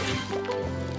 うん。